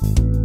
you